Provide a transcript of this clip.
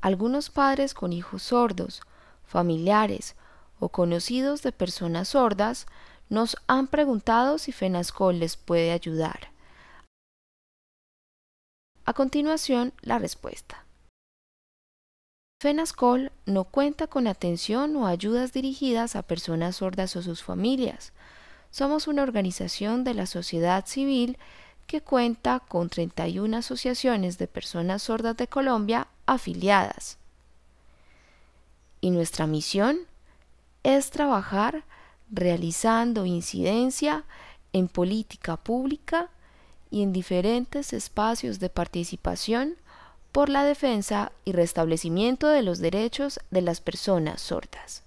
Algunos padres con hijos sordos, familiares o conocidos de personas sordas nos han preguntado si FENASCOL les puede ayudar. A continuación, la respuesta. FENASCOL no cuenta con atención o ayudas dirigidas a personas sordas o sus familias. Somos una organización de la sociedad civil que cuenta con 31 asociaciones de personas sordas de Colombia afiliadas. Y nuestra misión es trabajar realizando incidencia en política pública y en diferentes espacios de participación por la defensa y restablecimiento de los derechos de las personas sordas.